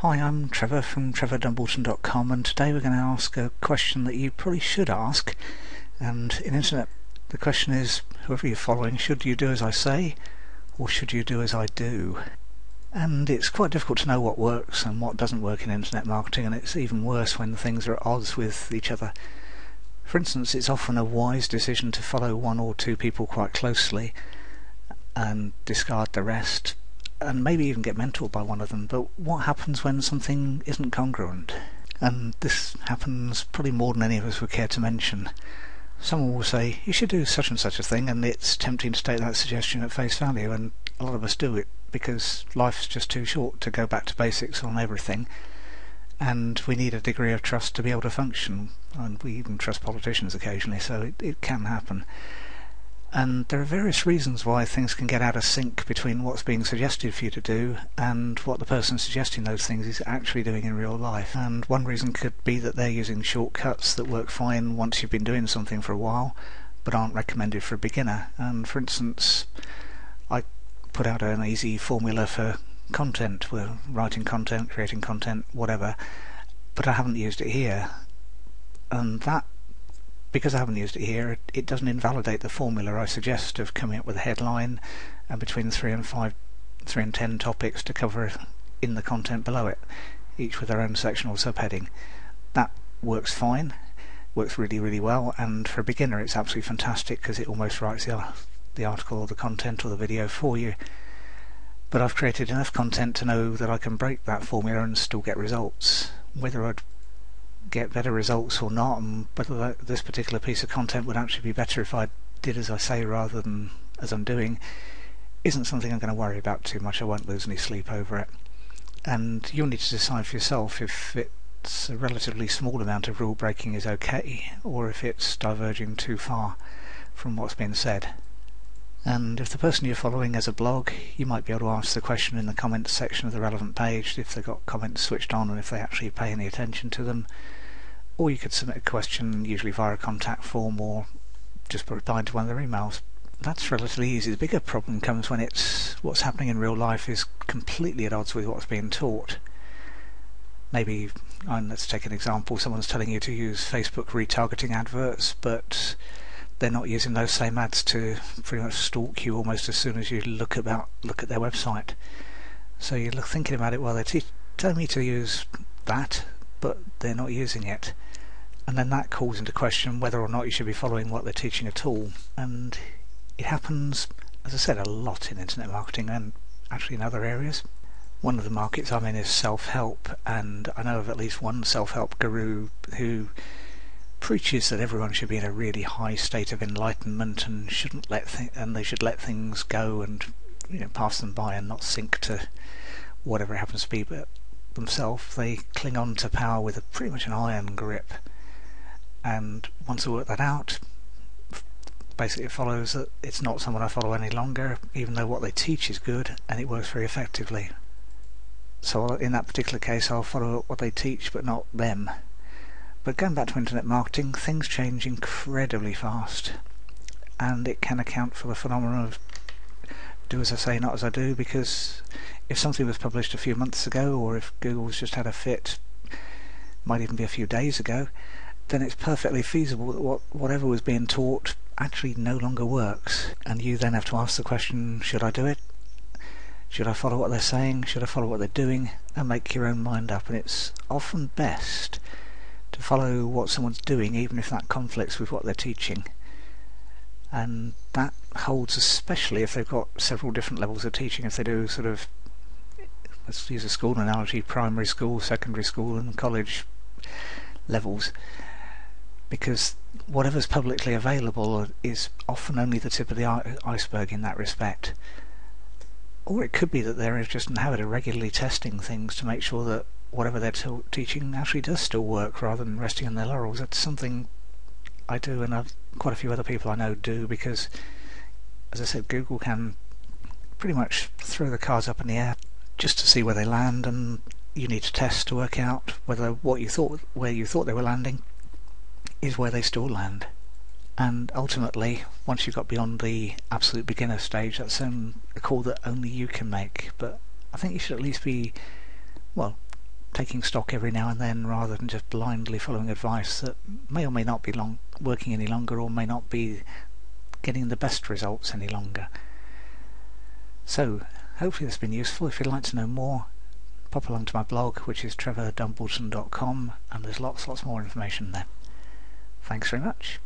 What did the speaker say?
Hi, I'm Trevor from trevordumbleton.com and today we're going to ask a question that you probably should ask. And in internet the question is whoever you're following should you do as I say or should you do as I do? And it's quite difficult to know what works and what doesn't work in internet marketing and it's even worse when things are at odds with each other. For instance it's often a wise decision to follow one or two people quite closely and discard the rest and maybe even get mentored by one of them. But what happens when something isn't congruent? And this happens probably more than any of us would care to mention. Someone will say, you should do such and such a thing, and it's tempting to take that suggestion at face value, and a lot of us do it because life's just too short to go back to basics on everything, and we need a degree of trust to be able to function, and we even trust politicians occasionally, so it, it can happen and there are various reasons why things can get out of sync between what's being suggested for you to do and what the person suggesting those things is actually doing in real life. And one reason could be that they're using shortcuts that work fine once you've been doing something for a while, but aren't recommended for a beginner. And for instance, I put out an easy formula for content, we're writing content, creating content, whatever, but I haven't used it here. And that because I haven't used it here, it doesn't invalidate the formula I suggest of coming up with a headline and between three and five, three and ten topics to cover in the content below it, each with their own section or subheading. That works fine, works really, really well, and for a beginner it's absolutely fantastic because it almost writes the, the article or the content or the video for you. But I've created enough content to know that I can break that formula and still get results. Whether I'd get better results or not and whether this particular piece of content would actually be better if I did as I say rather than as I'm doing isn't something I'm going to worry about too much. I won't lose any sleep over it. And you'll need to decide for yourself if it's a relatively small amount of rule breaking is okay or if it's diverging too far from what's been said. And if the person you're following has a blog, you might be able to ask the question in the comments section of the relevant page if they've got comments switched on and if they actually pay any attention to them or you could submit a question usually via a contact form or just reply to one of their emails. That's relatively easy. The bigger problem comes when it's what's happening in real life is completely at odds with what's being taught. Maybe, let's take an example, someone's telling you to use Facebook retargeting adverts, but they're not using those same ads to pretty much stalk you almost as soon as you look about look at their website. So you're thinking about it, well, they're telling me to use that, but they're not using it and then that calls into question whether or not you should be following what they're teaching at all. And it happens, as I said, a lot in internet marketing and actually in other areas. One of the markets I'm in is self-help, and I know of at least one self-help guru who preaches that everyone should be in a really high state of enlightenment and shouldn't let and they should let things go and you know pass them by and not sink to whatever it happens to be. But themselves, they cling on to power with a pretty much an iron grip. And once I work that out basically it follows that it's not someone I follow any longer even though what they teach is good and it works very effectively. So in that particular case I'll follow what they teach but not them. But going back to internet marketing things change incredibly fast. And it can account for the phenomenon of do as I say not as I do because if something was published a few months ago or if Google's just had a fit might even be a few days ago then it's perfectly feasible that what, whatever was being taught actually no longer works. And you then have to ask the question, should I do it? Should I follow what they're saying? Should I follow what they're doing? And make your own mind up. And it's often best to follow what someone's doing, even if that conflicts with what they're teaching. And that holds especially if they've got several different levels of teaching. If they do sort of, let's use a school analogy, primary school, secondary school and college levels because whatever's publicly available is often only the tip of the iceberg in that respect. Or it could be that they're just in habit of regularly testing things to make sure that whatever they're teaching actually does still work rather than resting on their laurels. That's something I do and I've, quite a few other people I know do because, as I said, Google can pretty much throw the cards up in the air just to see where they land and you need to test to work out whether what you thought where you thought they were landing is where they still land. And ultimately, once you've got beyond the absolute beginner stage, that's um, a call that only you can make. But I think you should at least be, well, taking stock every now and then rather than just blindly following advice that may or may not be long working any longer or may not be getting the best results any longer. So, hopefully has been useful. If you'd like to know more, pop along to my blog, which is trevordumbleton.com, and there's lots, lots more information there. Thanks very much.